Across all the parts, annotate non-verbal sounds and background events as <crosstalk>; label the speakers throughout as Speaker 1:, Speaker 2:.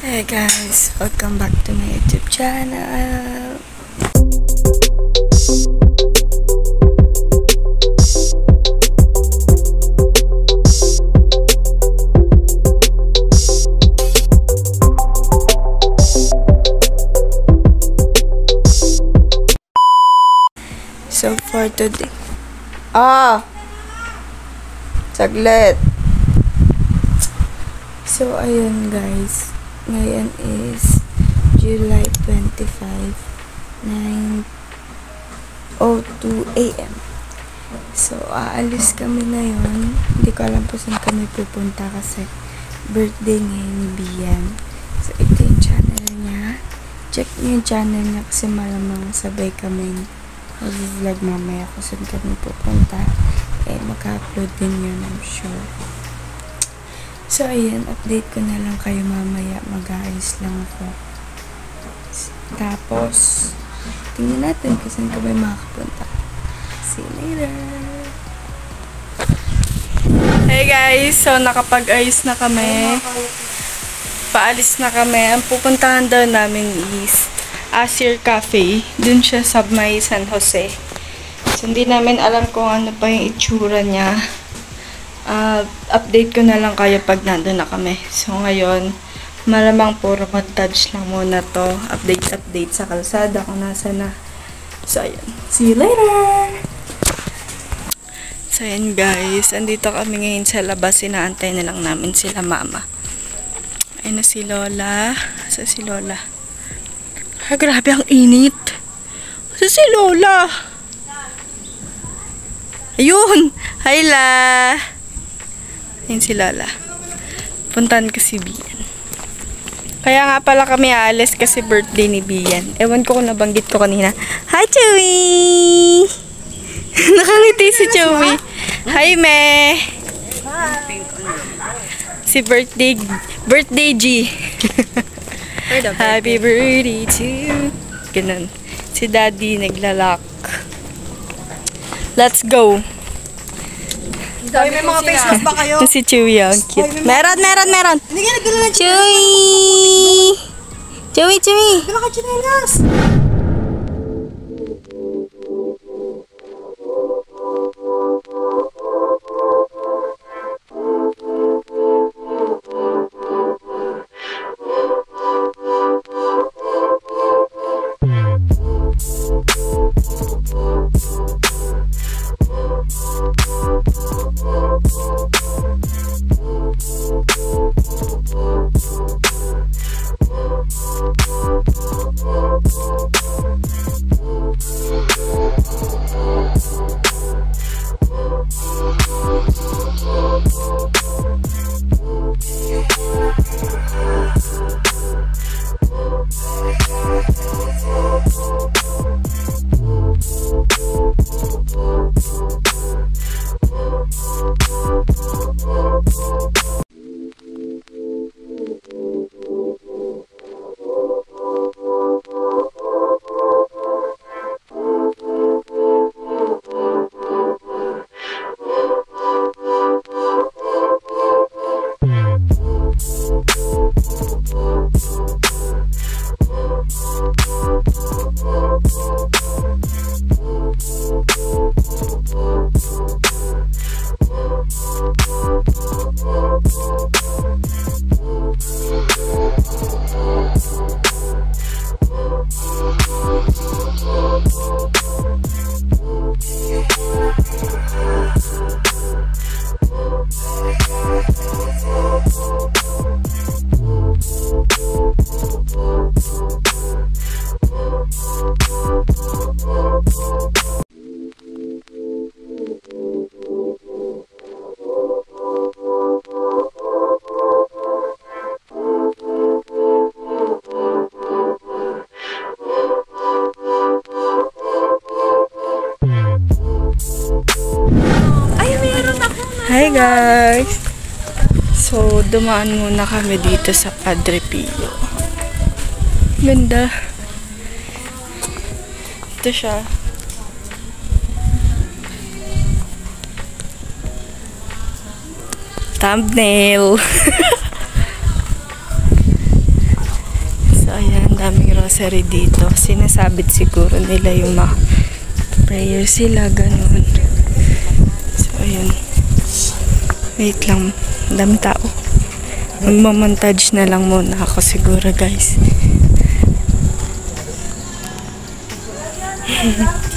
Speaker 1: Hey guys, welcome back to my YouTube channel. So for today, ah, saglit. So ayun guys, ngayon is July 25, 9.02 a.m. So, aalis kami ngayon. Hindi ko alam po saan kami pupunta kasi birthday ngayon ni Bian. So, ito yung channel niya. Check niyo yung channel niya kasi malamang sabay kami mag-vlog mamaya kung saan kami pupunta. Eh, maka-upload din yun, I'm sure. So, ayan, update ko na lang kayo mamaya. Mag-aayos lang ako. Tapos, tingnan natin kung saan kami makapunta. See you later! Hey guys! So, nakapag-ayos na kami. Paalis na kami. Ang pupuntahan daw namin is Asir Cafe. Dun siya sa may San Jose. So, hindi namin alam kung ano pa yung itsura niya uh, update ko na lang kayo pag nandun na kami. So, ngayon, malamang puro montage lang muna to. Update, update sa kalsada kung nasa na. So, ayun. See you later! So, ayun guys. Andito kami ngayon sa labas. Inaantay na lang namin sila mama. Ayun na si Lola. Sa si Lola. Ay, grabe ang init. Sa si Lola. Ayun! Hi, La! Ayun si Lola. Puntahan ko si Bian. Kaya nga pala kami aalis kasi birthday ni Bian. Ewan ko kung nabanggit ko kanina. Hi, Chewy! <laughs> Nakangiti si Chewy. Hi, Me! Si birthday, birthday G. Happy birthday to you. Ganun. Si Daddy naglalak. Let's go.
Speaker 2: Hoy, may mga face mask ba kayo? <laughs>
Speaker 1: Si Chewy, ang cute. Meron, meron, meron.
Speaker 2: Hindi nga nagdala ng
Speaker 1: Chewy! Chewy, Chewy!
Speaker 2: Dala ka chinelas!
Speaker 1: Dumaan muna kami dito sa Padre Pio. Ganda. Ito siya. Thumbnail. <laughs> rosary dito. Sinasabit siguro nila yung mga prayer sila, ganun. So, ayun. Wait lang. Ang dami tao. Magmamontage na lang muna ako siguro, guys. <laughs>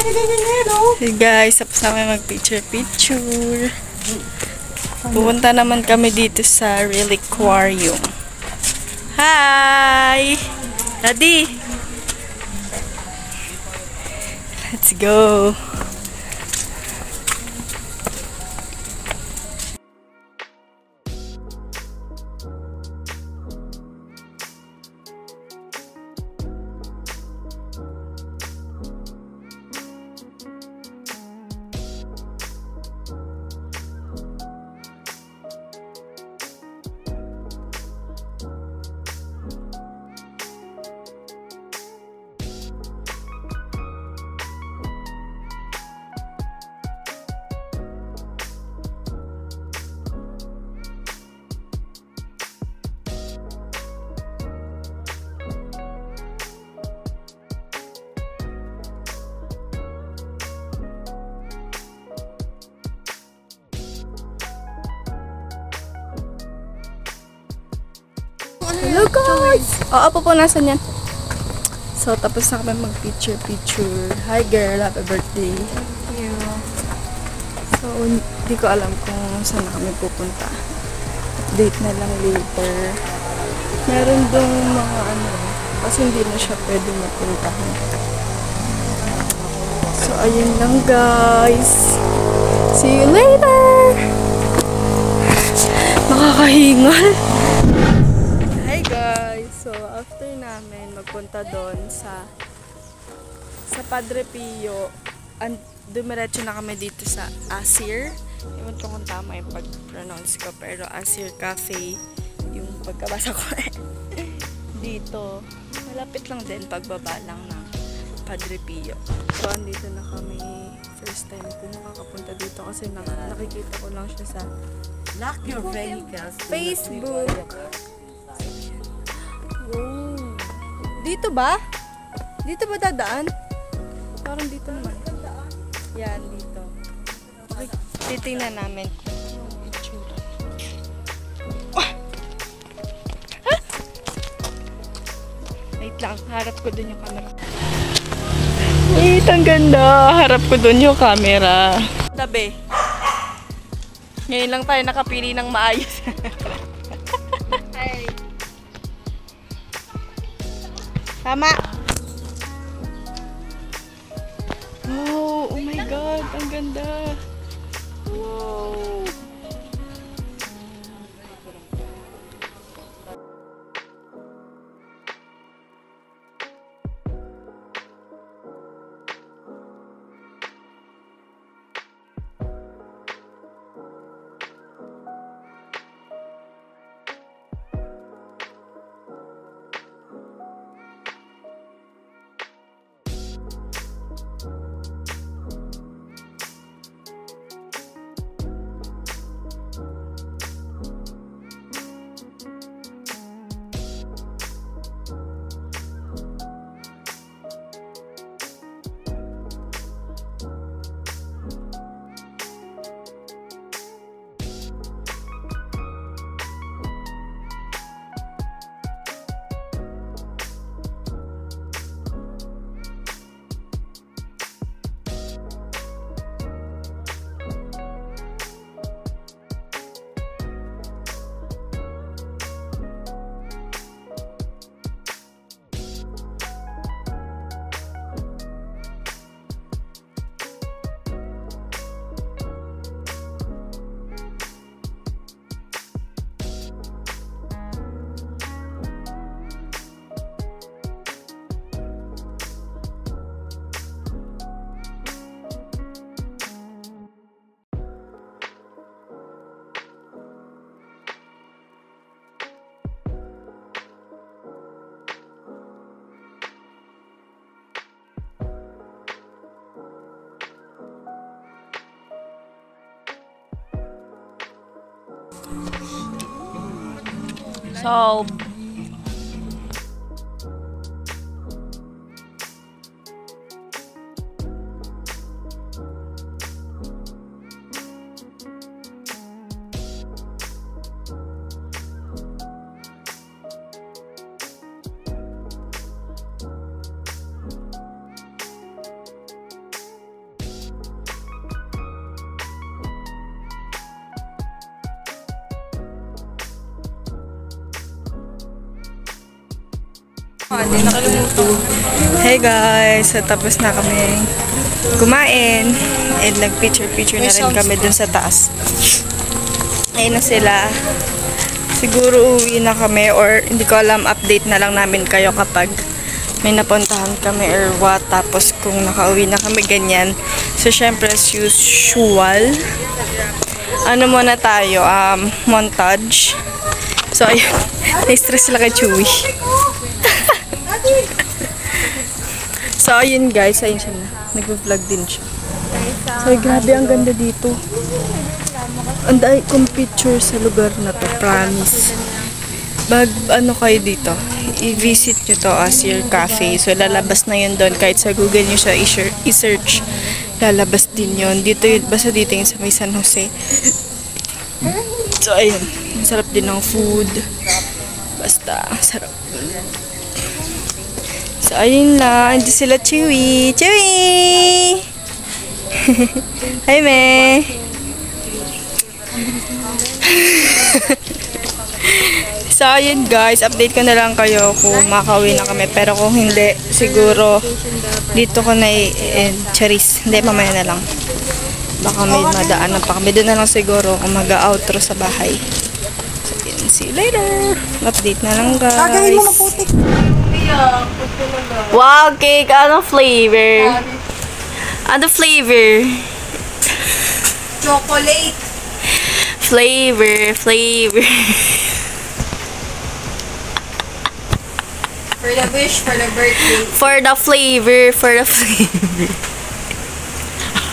Speaker 1: Hey guys, tapos na kami mag-picture-picture. Pupunta naman kami dito sa Reliquarium. Hi! Daddy! Let's go! Hello guys! Oo, pupunasan yan. So, tapos na kami mag-picture-picture. Hi girl, happy birthday. Thank you. So, hindi ko alam kung saan na kami pupunta. Update na lang later. Meron dong mga ano, kasi hindi na siya pwede mapuntahan. So, ayun lang guys. See you later! Nakakahingal. Magpunta doon sa sa Padre Pio, and dumiretso na kami dito sa Asir. Ewan ko kung tama yung pag-pronounce ko, pero Asir Cafe yung pagkabasa ko <laughs> dito. Malapit lang din, pagbaba lang ng Padre Pio. So, andito na kami first time ko makakapunta dito kasi nak- nakikita ko lang siya sa
Speaker 2: Lock your vehicles.
Speaker 1: Facebook. Dito ba? Dito ba dadaan? Parang dito naman. Yan, dito. Okay, titingnan namin! Wait lang, harap ko dun yung camera. Wait, ang ganda. Harap ko dun yung camera. Tabi. Ngayon lang tayo nakapili ng maayos. <laughs> Ay. Tama. Oh, oh my God, ang ganda. Wow. Tall So, Hey guys, so tapos na kami kumain and nag-picture-picture na rin kami dun sa taas. Ayun na sila. Siguro uwi na kami or hindi ko alam, update na lang namin kayo kapag may napuntahan kami or what. Tapos kung nakauwi na kami ganyan. So syempre as usual, ano muna tayo, um, montage. So ayun, <laughs> na-stress sila kay Chewy. <laughs> So, ayun guys, ayun siya na. Nag-vlog din siya. So, grabe, ang ganda dito. Ang dahil kong picture sa lugar na to, promise. Bag, ano kayo dito, i-visit nyo to as your cafe. So, lalabas na yun doon. Kahit sa Google nyo siya i-search, lalabas din yun. Dito yun, basta dito yung sa may San Jose. So, ayun. Ang sarap din ng food. Basta, sarap. So, ayun lang. Hindi sila Chewy. Chewy! <laughs> Hi, me! <laughs> so, ayun guys. Update ko na lang kayo kung makauwi na kami. Pero kung hindi, siguro dito ko na i-end. Charis. Hindi, mamaya na lang. Baka may madaanan pa kami. Doon na lang siguro kung mag-outro sa bahay. So, yun. See you later. Update na lang guys.
Speaker 2: Gagawin mo maputik.
Speaker 1: Wow, cake! Ano flavor? Ano flavor?
Speaker 2: Chocolate.
Speaker 1: Flavor, flavor.
Speaker 2: For the wish, for the birthday.
Speaker 1: For the flavor, for the flavor.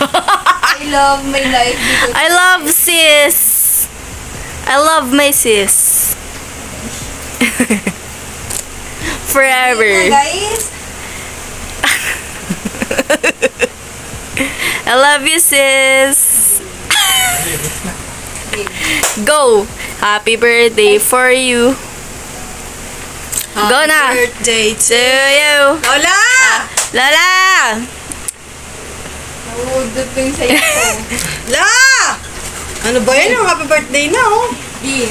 Speaker 2: I love my life
Speaker 1: I love sis. I love my sis. <laughs> Forever.
Speaker 2: guys. <laughs>
Speaker 1: I love you, sis. Go. Happy birthday for you. Go na.
Speaker 2: Birthday
Speaker 1: To you.
Speaker 2: Lola!
Speaker 1: Lola!
Speaker 2: Naudot ko yung sayo. <laughs> La! Ano ba yan? Happy birthday na, oh. Beam.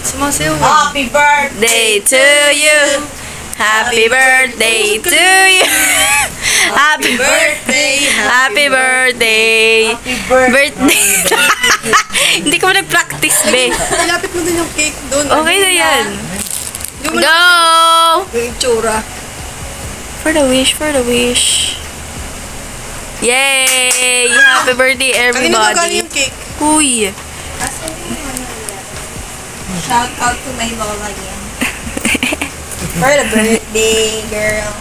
Speaker 2: Sumasayaw. Happy birthday.
Speaker 1: Day to you. Happy birthday to you. <laughs> Happy birthday. Happy birthday. Birthday. <laughs> Hindi ko nag-practice, be.
Speaker 2: Lapit mo din yung cake doon.
Speaker 1: Okay na yan.
Speaker 2: Yung
Speaker 1: Go!
Speaker 2: Yung itsura.
Speaker 1: For the wish, for the wish. Yay! Happy birthday,
Speaker 2: Kanino ba galing
Speaker 1: everybody.
Speaker 2: yung cake?
Speaker 1: Uy.
Speaker 2: Shout out to my lola again. For the birthday, girl.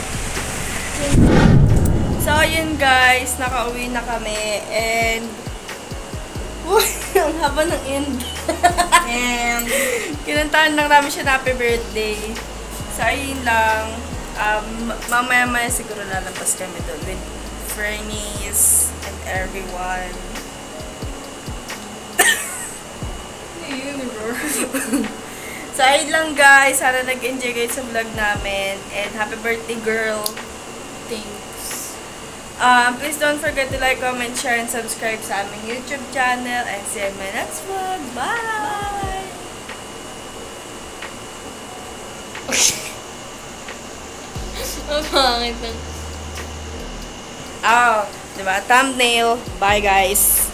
Speaker 1: So, yun guys, nakauwi na kami and Uy, <laughs> ang haba ng end.
Speaker 2: And,
Speaker 1: Kinantahan lang namin siya na happy birthday. So, ayun lang. Um, mamaya-maya siguro lalabas kami doon with Fernies and everyone. <laughs> so, ayun lang guys. Sana nag-enjoy kayo sa vlog namin. And happy birthday, girl. Thanks. Um, please don't forget to like, comment, share, and subscribe sa aming YouTube channel. And see you in my next vlog. Bye! <laughs>
Speaker 3: Ang pangit ng
Speaker 1: Oh, diba? Thumbnail. Bye, guys.